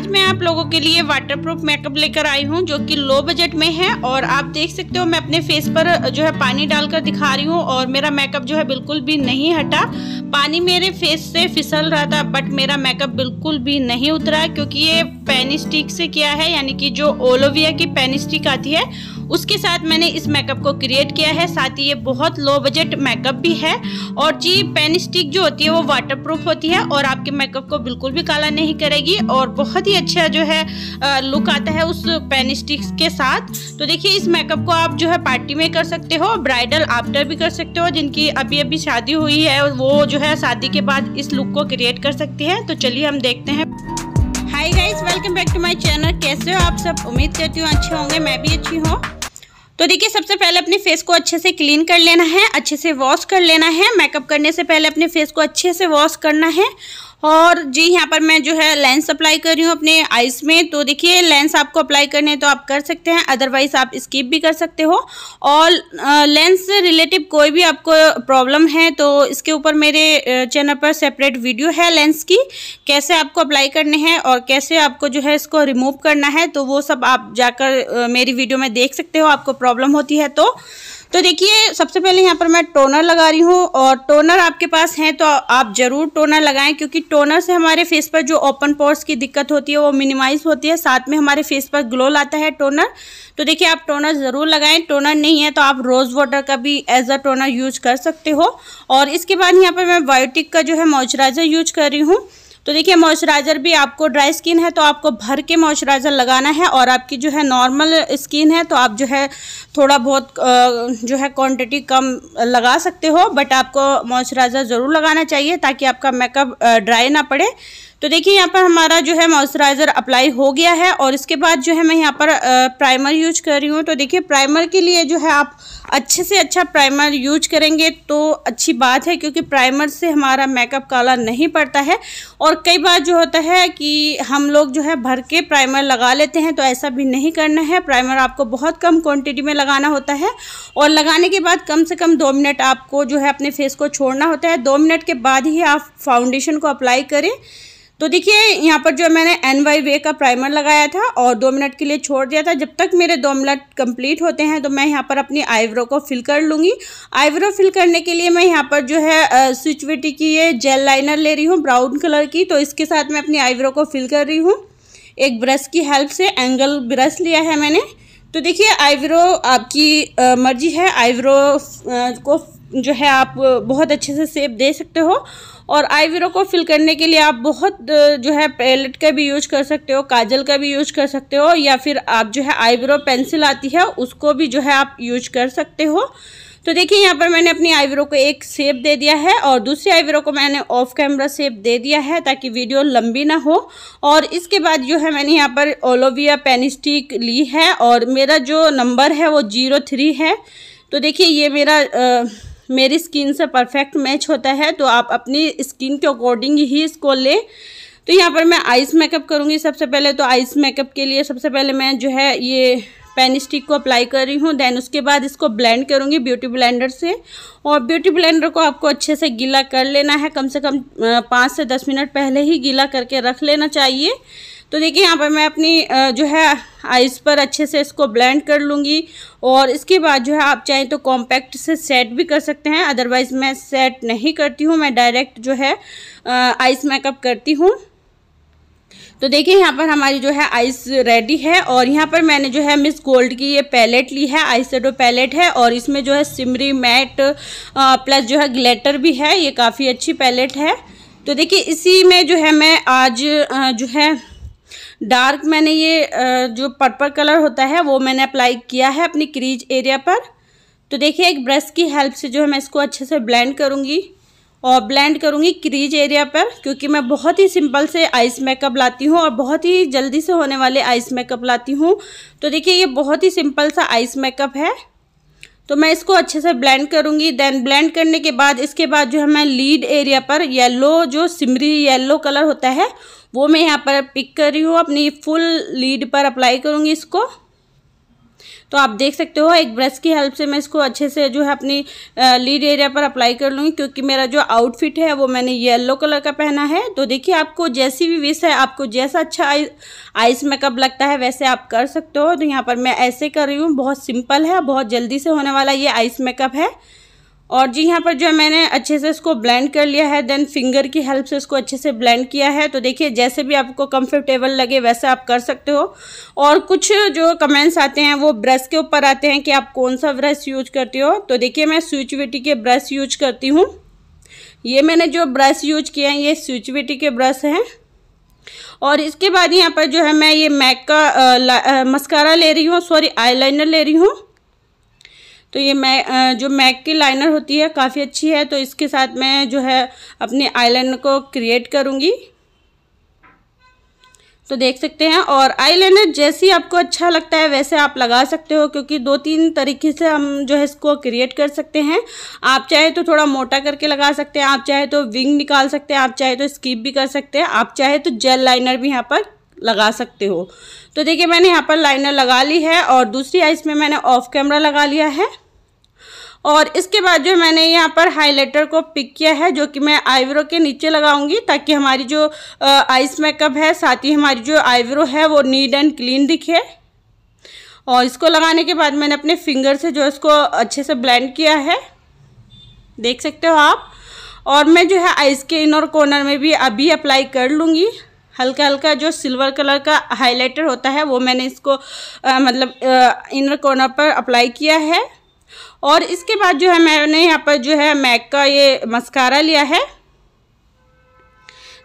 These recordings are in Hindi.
आज मैं आप लोगों के लिए वाटरप्रूफ मेकअप लेकर आई हूँ, जो कि लो बजट में है, और आप देख सकते हो मैं अपने फेस पर जो है पानी डालकर दिखा रही हूँ, और मेरा मेकअप जो है बिल्कुल भी नहीं हटा। पानी मेरे फेस से फिसल रहा था बट मेरा मेकअप बिल्कुल भी नहीं उतरा क्योंकि ये पेन स्टिक से किया है, यानी कि जो ओलोविया की पेन स्टिक आती है, उसके साथ मैंने इस मेकअप को क्रिएट किया है। साथ ही ये बहुत लो बजट मेकअप भी है, और जी पेन स्टिक जो होती है वो वाटरप्रूफ होती है, और आपके मेकअप को बिल्कुल भी काला नहीं करेगी, और बहुत ही अच्छा जो है लुक आता है उस पेन स्टिक के साथ। तो देखिए, इस मेकअप को आप जो है पार्टी में कर सकते हो ब्राइडल आफ्टर भी कर सकते हो, जिनकी अभी अभी शादी हुई है वो जो है शादी के बाद इस लुक को क्रिएट कर सकती है। तो चलिए हम देखते हैं। Hi guys welcome back to my channel कैसे हो आप सब? उम्मीद करती हूँ अच्छे होंगे, मैं भी अच्छी हूँ। तो देखिए, सबसे पहले अपने फेस को अच्छे से क्लीन कर लेना है, अच्छे से वॉश कर लेना है। मेकअप करने से पहले अपने फेस को अच्छे से वॉश करना है। और जी, यहाँ पर मैं जो है लेंस अप्लाई कर रही हूँ अपने आइस में। तो देखिए लेंस आपको अप्लाई करने तो आप कर सकते हैं अदरवाइज़ आप स्किप भी कर सकते हो। और लेंस से रिलेटिव कोई भी आपको प्रॉब्लम है तो इसके ऊपर मेरे चैनल पर सेपरेट वीडियो है लेंस की, कैसे आपको अप्लाई करने हैं और कैसे आपको जो है इसको रिमूव करना है तो वो सब आप जाकर मेरी वीडियो में देख सकते हो, आपको प्रॉब्लम होती है तो। तो देखिए, सबसे पहले यहाँ पर मैं टोनर लगा रही हूँ और टोनर आपके पास है तो आप ज़रूर टोनर लगाएँ क्योंकि टोनर से हमारे फेस पर जो ओपन पोर्स की दिक्कत होती है, वो मिनिमाइज होती है। साथ में हमारे फेस पर ग्लो लाता है टोनर। तो देखिए, आप टोनर ज़रूर लगाएँ। टोनर नहीं है तो आप रोज़ वाटर का भी एज अ टोनर यूज़ कर सकते हो। और इसके बाद यहाँ पर मैं बायोटिक का जो है मॉइस्चराइज़र यूज़ कर रही हूँ। तो देखिए मॉइस्चराइज़र भी आपको ड्राई स्किन है तो आपको भर के मॉइस्चराइज़र लगाना है और आपकी जो है नॉर्मल स्किन है तो आप जो है थोड़ा बहुत जो है क्वांटिटी कम लगा सकते हो बट आपको मॉइस्चराइज़र ज़रूर लगाना चाहिए ताकि आपका मेकअप ड्राई ना पड़े। तो देखिए, यहाँ पर हमारा जो है मॉइस्चराइज़र अप्लाई हो गया है और इसके बाद जो है मैं यहाँ पर प्राइमर यूज़ कर रही हूँ। तो देखिए प्राइमर के लिए जो है आप अच्छे से अच्छा प्राइमर यूज़ करेंगे तो अच्छी बात है, क्योंकि प्राइमर से हमारा मेकअप काला नहीं पड़ता है। और कई बार जो होता है कि हम लोग जो है भर के प्राइमर लगा लेते हैं तो ऐसा भी नहीं करना है। प्राइमर आपको बहुत कम क्वान्टिटी में लगाना होता है और लगाने के बाद कम से कम दो मिनट आपको जो है अपने फेस को छोड़ना होता है। दो मिनट के बाद ही आप फाउंडेशन को अप्लाई करें। तो देखिए यहाँ पर जो मैंने एन वाई वे का प्राइमर लगाया था और दो मिनट के लिए छोड़ दिया था। जब तक मेरे दो मिनट कंप्लीट होते हैं तो मैं यहाँ पर अपनी आईब्रो को फिल कर लूँगी। आईब्रो फिल करने के लिए मैं यहाँ पर जो है स्विचविटी की ये जेल लाइनर ले रही हूँ ब्राउन कलर की। तो इसके साथ मैं अपनी आईब्रो को फिल कर रही हूँ। एक ब्रश की हेल्प से एंगल ब्रश लिया है मैंने। तो देखिए आईब्रो आपकी आ, मर्ज़ी है। आईब्रो को जो है आप बहुत अच्छे से सेप दे सकते हो। और आईब्रो को फिल करने के लिए आप बहुत जो है पैलेट का भी यूज़ कर सकते हो काजल का भी यूज़ कर सकते हो या फिर आप जो है आईब्रो पेंसिल आती है उसको भी जो है आप यूज़ कर सकते हो। तो देखिए यहाँ पर मैंने अपनी आईब्रो को एक सेप दे दिया है और दूसरी आईब्रो को मैंने ऑफ़ कैमरा सेप दे दिया है ताकि वीडियो लंबी ना हो। और इसके बाद जो है मैंने यहाँ पर ओलोविया पेनिस्टिक ली है और मेरा जो नंबर है वो ज़ीरो थ्री है। तो देखिए ये मेरा आ, मेरी स्किन से परफेक्ट मैच होता है तो आप अपनी स्किन के अकॉर्डिंग ही इसको लें। तो यहाँ पर मैं आइस मेकअप करूँगी सबसे पहले तो आइस मेकअप के लिए सबसे पहले मैं जो है ये पेन स्टिक को अप्लाई कर रही हूँ, देन उसके बाद इसको ब्लेंड करूँगी ब्यूटी ब्लेंडर से। और ब्यूटी ब्लेंडर को आपको अच्छे से गीला कर लेना है, कम से कम पाँच से दस मिनट पहले ही गीला करके रख लेना चाहिए। तो देखिए, यहाँ पर मैं अपनी जो है आइस पर अच्छे से इसको ब्लेंड कर लूँगी और इसके बाद जो है, आप चाहें तो कॉम्पैक्ट से सेट भी कर सकते हैं अदरवाइज़ मैं सेट नहीं करती हूँ, मैं डायरेक्ट जो है आइस मेकअप करती हूँ। तो देखिए, यहाँ पर हमारी जो है आइस रेडी है और यहाँ पर मैंने जो है मिस गोल्ड की ये पैलेट ली है आइस सेडो पैलेट है और इसमें जो है सिमरी मैट प्लस जो है ग्लेटर भी है, ये काफ़ी अच्छी पैलेट है। तो देखिए, इसी में जो है, मैं आज जो है डार्क मैंने ये जो पर्पल कलर होता है, वो मैंने अप्लाई किया है अपनी क्रीज एरिया पर। तो देखिए, एक ब्रश की हेल्प से जो है मैं इसको अच्छे से ब्लेंड करूँगी और ब्लेंड करूँगी क्रीज एरिया पर, क्योंकि मैं बहुत ही सिंपल से आइस मेकअप लाती हूँ और बहुत ही जल्दी से होने वाले आइस मेकअप लाती हूँ। तो देखिए, ये बहुत ही सिंपल सा आइस मेकअप है। तो मैं इसको अच्छे से ब्लेंड करूँगी। देन ब्लेंड करने के बाद, इसके बाद जो है मैं लीड एरिया पर येलो जो सिमरी येलो कलर होता है, वो मैं यहाँ पर पिक कर रही हूँ। अपनी फुल लीड पर अप्लाई करूँगी इसको। तो आप देख सकते हो, एक ब्रश की हेल्प से मैं इसको अच्छे से जो है अपनी लीड एरिया पर अप्लाई कर लूँगी, क्योंकि मेरा जो आउटफिट है वो मैंने येलो कलर का पहना है। तो देखिए, आपको जैसी भी विश है, आपको जैसा अच्छा आइस मेकअप लगता है, वैसे आप कर सकते हो। तो यहाँ पर मैं ऐसे कर रही हूँ, बहुत सिंपल है, बहुत जल्दी से होने वाला ये आइस मेकअप है। और जी यहाँ पर जो है मैंने अच्छे से इसको ब्लेंड कर लिया है देन फिंगर की हेल्प से इसको अच्छे से ब्लेंड किया है। तो देखिए, जैसे भी आपको कंफर्टेबल लगे वैसे आप कर सकते हो। और कुछ जो कमेंट्स आते हैं, वो ब्रश के ऊपर आते हैं कि आप कौन सा ब्रश यूज़ करते हो। तो देखिए, मैं स्विचविटी के ब्रश यूज़ करती हूँ। ये मैंने जो ब्रश यूज़ किए हैं, ये स्विचविटी के ब्रश हैं। और इसके बाद यहाँ पर जो है मैं ये मैक का मस्कारा ले रही हूँ सॉरी आई ले रही हूँ। तो ये मै जो मैक की लाइनर होती है, काफ़ी अच्छी है तो इसके साथ मैं जो है अपने आईलाइनर को क्रिएट करूँगी। तो देख सकते हैं, और आईलाइनर जैसी आपको अच्छा लगता है, वैसे आप लगा सकते हो, क्योंकि दो तीन तरीके से हम जो है इसको क्रिएट कर सकते हैं। आप चाहे तो थोड़ा मोटा करके लगा सकते हैं, आप चाहे तो विंग निकाल सकते हैं, आप चाहे तो स्कीप भी कर सकते हैं, आप चाहे तो जेल लाइनर भी यहाँ पर लगा सकते हो। तो देखिए, मैंने यहाँ पर लाइनर लगा ली है और दूसरी आइस में मैंने ऑफ़ कैमरा लगा लिया है। और इसके बाद जो मैंने यहाँ पर हाइलाइटर को पिक किया है, जो कि मैं आईब्रो के नीचे लगाऊँगी ताकि हमारी जो आइस मेकअप है, साथ ही हमारी जो आईब्रो है, वो नीट एंड क्लीन दिखे। और इसको लगाने के बाद मैंने अपने फिंगर से जो इसको अच्छे से ब्लेंड किया है। देख सकते हो आप। और मैं जो है आइस के इनर कॉर्नर में भी अभी अप्लाई कर लूँगी। हल्का हल्का जो सिल्वर कलर का हाइलाइटर होता है वो मैंने इसको आ, मतलब इनर कॉर्नर पर अप्लाई किया है। और इसके बाद जो है मैंने यहाँ पर जो है मैक का ये मस्कारा लिया है।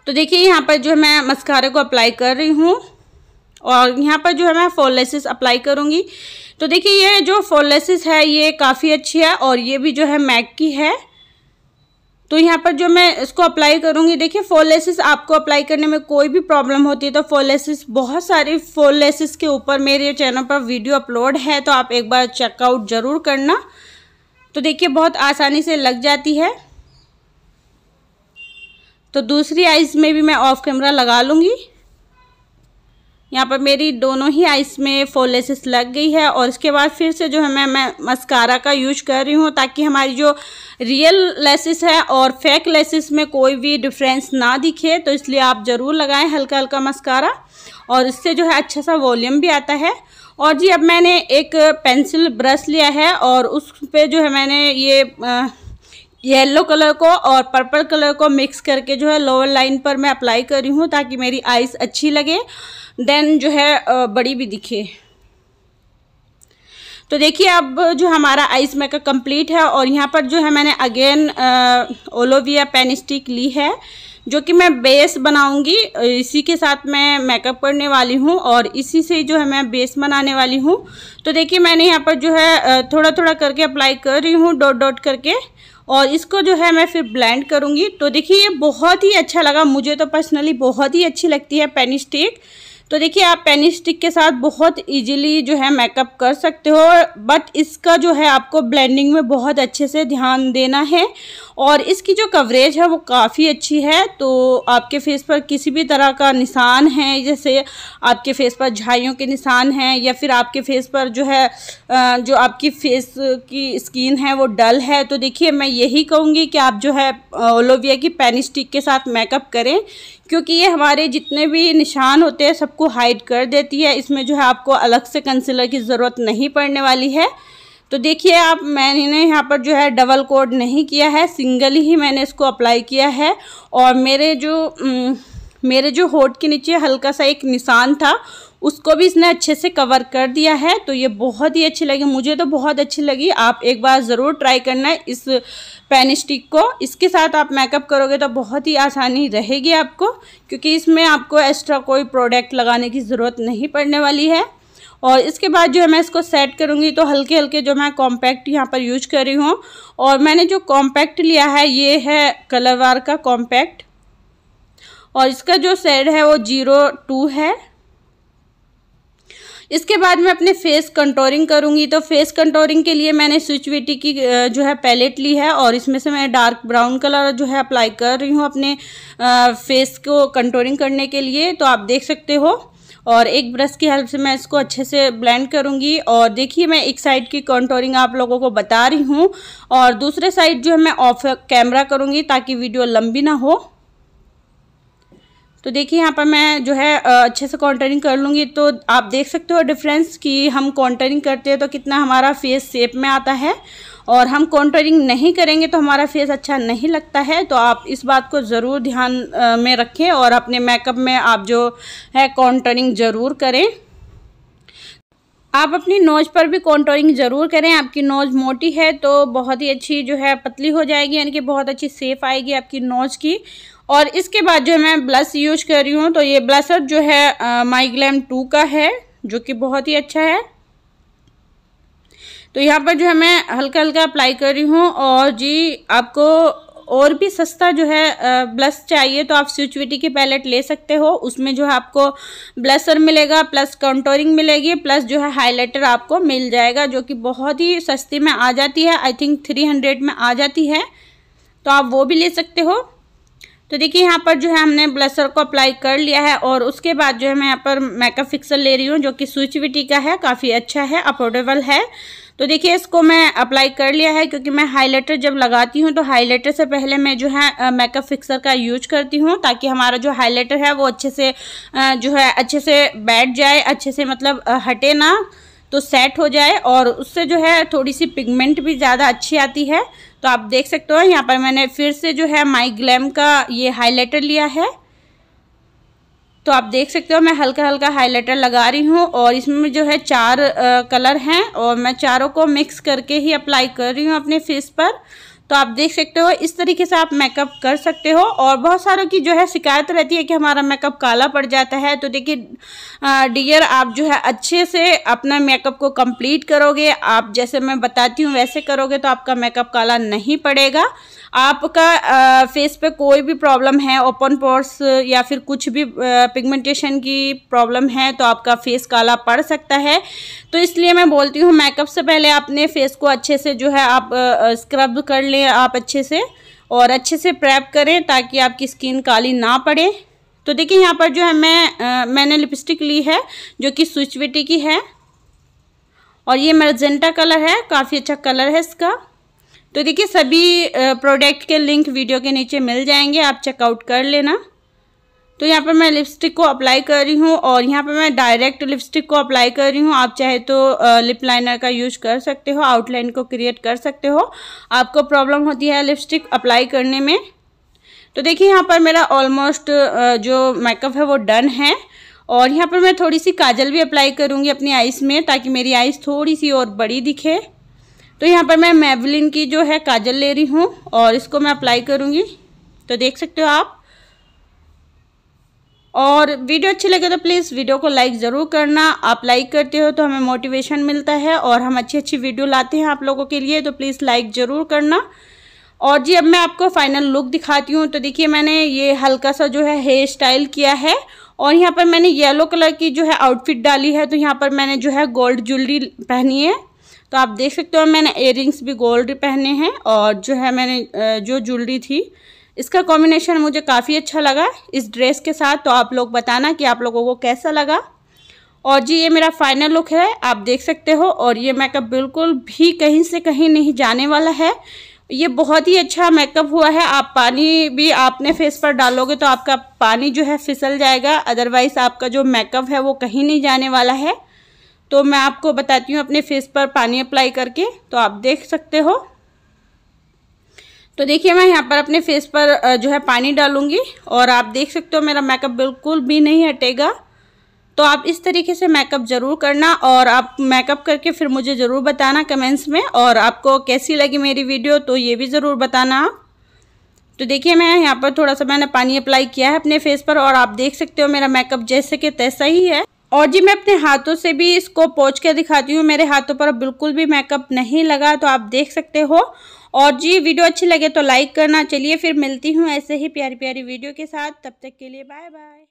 तो देखिए यहाँ पर जो है मैं मस्कारे को अप्लाई कर रही हूँ। और यहाँ पर जो है मैं फोलेसिस अप्लाई करूँगी। तो देखिए ये जो फोलेसिस है ये काफ़ी अच्छी है और ये भी जो है मैक की है। तो यहाँ पर जो मैं इसको अप्लाई करूँगी, देखिए फोलेसिस आपको अप्लाई करने में कोई भी प्रॉब्लम होती है तो फोलेसिस बहुत सारी फोल लेसिस के ऊपर मेरे चैनल पर वीडियो अपलोड है तो आप एक बार चेकआउट ज़रूर करना। तो देखिए, बहुत आसानी से लग जाती है। तो दूसरी आइज़ में भी मैं ऑफ़ कैमरा लगा लूँगी। यहाँ पर मेरी दोनों ही आइस में फोर लेसेस लग गई है और इसके बाद फिर से जो है मैं मैं मस्कारा का यूज़ कर रही हूँ ताकि हमारी जो रियल लेसेस है और फेक लेसेस में कोई भी डिफरेंस ना दिखे तो इसलिए आप ज़रूर लगाएँ हल्का हल्का मस्कारा और इससे जो है अच्छा सा वॉल्यूम भी आता है। और जी, अब मैंने एक पेंसिल ब्रश लिया है और उस पर जो है मैंने ये येलो कलर को और पर्पल कलर को मिक्स करके जो है लोअर लाइन पर मैं अप्लाई कर रही हूँ ताकि मेरी आइस अच्छी लगे। देन जो है बड़ी भी दिखे। तो देखिए, अब जो हमारा आइस मेकअप कंप्लीट है और यहाँ पर जो है मैंने अगेन ओलोविया पेन स्टिक ली है, जो कि मैं बेस बनाऊँगी। इसी के साथ मैं मेकअप करने वाली हूँ और इसी से जो है मैं बेस बनाने वाली हूँ। तो देखिए, मैंने यहाँ पर जो है थोड़ा थोड़ा करके अप्लाई कर रही हूँ डॉट डॉट करके और इसको जो है मैं फिर ब्लेंड करूँगी। तो देखिए, ये बहुत ही अच्छा लगा। मुझे तो पर्सनली बहुत ही अच्छी लगती है पेन स्टिक तो देखिए, आप पेनी स्टिक के साथ बहुत इजीली जो है मेकअप कर सकते हो बट इसका जो है आपको ब्लेंडिंग में बहुत अच्छे से ध्यान देना है। और इसकी जो कवरेज है वो काफ़ी अच्छी है तो आपके फेस पर किसी भी तरह का निशान है, जैसे आपके फेस पर झाइयों के निशान हैं, या फिर आपके फेस पर जो है जो आपकी फेस की स्किन है वो डल है तो देखिए, मैं यही कहूँगी कि आप जो है ओलोविया की पेनी स्टिक के साथ मेकअप करें, क्योंकि ये हमारे जितने भी निशान होते हैं सबको हाइड कर देती है, इसमें जो है आपको अलग से कंसीलर की ज़रूरत नहीं पड़ने वाली है। तो देखिए आप, मैंने यहाँ पर जो है डबल कोड नहीं किया है सिंगल ही मैंने इसको अप्लाई किया है। और मेरे जो मेरे जो होठ के नीचे हल्का सा एक निशान था उसको भी इसने अच्छे से कवर कर दिया है तो ये बहुत ही अच्छी लगी। मुझे तो बहुत अच्छी लगी। आप एक बार ज़रूर ट्राई करना है इस पेन स्टिक को। इसके साथ आप मेकअप करोगे तो बहुत ही आसानी रहेगी आपको, क्योंकि इसमें आपको एक्स्ट्रा कोई प्रोडक्ट लगाने की ज़रूरत नहीं पड़ने वाली है। और इसके बाद जो है मैं इसको सेट करूँगी तो हल्के हल्के जो मैं कॉम्पैक्ट यहाँ पर यूज़ कर रही हूँ। और मैंने जो कॉम्पैक्ट लिया है, ये है कलरवार का कॉम्पैक्ट और इसका जो सेड है वो ज़ीरो टू है। इसके बाद मैं अपने फेस कंटोरिंग करूँगी। तो फेस कंटोरिंग के लिए मैंने स्विचविटी की जो है पैलेट ली है और इसमें से मैं डार्क ब्राउन कलर जो है अप्लाई कर रही हूँ अपने फेस को कंटोरिंग करने के लिए। तो आप देख सकते हो और एक ब्रश की हेल्प से मैं इसको अच्छे से ब्लेंड करूँगी। और देखिए मैं एक साइड की कंटोरिंग आप लोगों को बता रही हूँ और दूसरे साइड जो है मैं ऑफ़ कैमरा करूँगी ताकि वीडियो लंबी ना हो। तो देखिए, यहाँ पर मैं जो है अच्छे से कॉन्टरिंग कर लूँगी। तो आप देख सकते हो डिफरेंस कि हम कॉन्टरिंग करते हैं तो कितना हमारा फेस शेप में आता है और हम कॉन्टरिंग नहीं करेंगे तो हमारा फेस अच्छा नहीं लगता है। तो आप इस बात को ज़रूर ध्यान में रखें और अपने मेकअप में आप जो है कॉन्टरिंग ज़रूर करें। आप अपनी नोज़ पर भी कॉन्टोरिंग ज़रूर करें। आपकी नोज़ मोटी है तो बहुत ही अच्छी जो है पतली हो जाएगी, यानी कि बहुत अच्छी सेफ़ आएगी आपकी नोज़ की। और इसके बाद जो मैं ब्लश यूज़ कर रही हूँ तो ये ब्लशर जो है माई ग्लैम टू का है, जो कि बहुत ही अच्छा है। तो यहाँ पर जो है मैं हल्का हल्का अप्लाई कर रही हूँ और जी आपको और भी सस्ता जो है ब्लश चाहिए तो आप स्विचविटी की पैलेट ले सकते हो। उसमें जो है आपको ब्लसर मिलेगा, प्लस कंटोरिंग मिलेगी, प्लस जो है हाइलाइटर आपको मिल जाएगा, जो कि बहुत ही सस्ती में आ जाती है। आई थिंक थ्री हंड्रेड में आ जाती है। तो आप वो भी ले सकते हो। तो देखिए, यहाँ पर जो है हमने ब्लसर को अप्लाई कर लिया है और उसके बाद जो है मैं यहाँ पर मेकअप फिक्सर ले रही हूँ, जो कि स्विचविटी का है, काफ़ी अच्छा है अफोर्डेबल है। तो देखिए, इसको मैं अप्लाई कर लिया है क्योंकि मैं हाइलाइटर जब लगाती हूँ तो हाइलाइटर से पहले मैं जो है मेकअप फिक्सर का यूज़ करती हूँ ताकि हमारा जो हाइलाइटर है, वो अच्छे से जो है, अच्छे से बैठ जाए, अच्छे से मतलब हटे ना तो सेट हो जाए और उससे जो है थोड़ी सी पिगमेंट भी ज़्यादा अच्छी आती है। तो आप देख सकते हो, यहाँ पर मैंने फिर से जो है माई ग्लैम का ये हाईलाइटर लिया है। तो आप देख सकते हो मैं हल्का हल्का हाइलाइटर लगा रही हूँ और इसमें जो है चार आ, कलर हैं और मैं चारों को मिक्स करके ही अप्लाई कर रही हूँ अपने फेस पर। तो आप देख सकते हो इस तरीके से आप मेकअप कर सकते हो और बहुत सारों की जो है शिकायत रहती है कि हमारा मेकअप काला पड़ जाता है। तो देखिए डियर आप जो है अच्छे से अपना मेकअप को कंप्लीट करोगे। आप जैसे मैं बताती हूँ वैसे करोगे तो आपका मेकअप काला नहीं पड़ेगा। आपका फेस पे कोई भी प्रॉब्लम है ओपन पोर्स या फिर कुछ भी पिगमेंटेशन की प्रॉब्लम है तो आपका फेस काला पड़ सकता है। तो इसलिए मैं बोलती हूँ मेकअप से पहले अपने फेस को अच्छे से जो है आप स्क्रब कर लें आप अच्छे से और अच्छे से प्रैप करें ताकि आपकी स्किन काली ना पड़े। तो देखिए यहाँ पर जो है मैं आ, मैंने लिपस्टिक ली है जो कि स्विचविटी की है और ये मर्जेंटा कलर है काफ़ी अच्छा कलर है इसका। तो देखिए, सभी प्रोडक्ट के लिंक वीडियो के नीचे मिल जाएँगे, आप चेकआउट कर लेना। तो यहाँ पर मैं लिपस्टिक को अप्लाई कर रही हूँ और यहाँ पर मैं डायरेक्ट लिपस्टिक को अप्लाई कर रही हूँ। आप चाहे तो लिप लाइनर का यूज़ कर सकते हो आउटलाइन को क्रिएट कर सकते हो। आपको प्रॉब्लम होती है लिपस्टिक अप्लाई करने में। तो देखिए, यहाँ पर मेरा ऑलमोस्ट जो मेकअप है वो डन है। और यहाँ पर मैं थोड़ी सी काजल भी अप्लाई करूँगी अपनी आइस में, ताकि मेरी आइस थोड़ी सी और बड़ी दिखे। तो यहाँ पर मैं मेवलिन की जो है काजल ले रही हूँ और इसको मैं अप्लाई करूँगी। तो देख सकते हो आप। और वीडियो अच्छी लगे तो प्लीज़ वीडियो को लाइक ज़रूर करना। आप लाइक करते हो तो हमें मोटिवेशन मिलता है और हम अच्छी अच्छी वीडियो लाते हैं आप लोगों के लिए तो प्लीज़ लाइक ज़रूर करना। और जी, अब मैं आपको फाइनल लुक दिखाती हूँ। तो देखिए, मैंने ये हल्का सा जो है हेयर स्टाइल किया है और यहाँ पर मैंने येलो कलर की जो है आउटफिट डाली है। तो यहाँ पर मैंने जो है गोल्ड ज्वेलरी पहनी है। तो आप देख सकते हो मैंने इयर भी गोल्ड पहने हैं और जो है मैंने जो ज्वेलरी थी, इसका कॉम्बिनेशन मुझे काफ़ी अच्छा लगा। इस ड्रेस के साथ तो आप लोग बताना कि आप लोगों को कैसा लगा। और जी, ये मेरा फाइनल लुक है, आप देख सकते हो, और ये मेकअप बिल्कुल भी कहीं से कहीं नहीं जाने वाला है। ये बहुत ही अच्छा मेकअप हुआ है, आप पानी भी आपने फेस पर डालोगे तो आपका पानी जो है फिसल जाएगा अदरवाइज़ आपका जो मेकअप है वो कहीं नहीं जाने वाला है। तो मैं आपको बताती हूँ अपने फेस पर पानी अप्लाई करके तो आप देख सकते हो। तो देखिए मैं यहाँ पर अपने फेस पर जो है पानी डालूँगी, और आप देख सकते हो मेरा मेकअप बिल्कुल भी नहीं हटेगा। तो आप इस तरीके से मेकअप ज़रूर करना, और आप मेकअप करके फिर मुझे ज़रूर बताना कमेंट्स में, और आपको कैसी लगी मेरी वीडियो तो ये भी ज़रूर बताना आप। तो देखिए मैं यहाँ पर थोड़ा सा मैंने पानी अप्लाई किया है अपने फेस पर, और आप देख सकते हो मेरा मेकअप जैसे कि तैसा ही है। और जी, मैं अपने हाथों से भी इसको पोच के दिखाती हूँ। मेरे हाथों पर बिल्कुल भी मेकअप नहीं लगा तो आप देख सकते हो। और जी, वीडियो अच्छी लगे तो लाइक करना। चलिए फिर मिलती हूँ ऐसे ही प्यारी प्यारी वीडियो के साथ। तब तक के लिए बाय बाय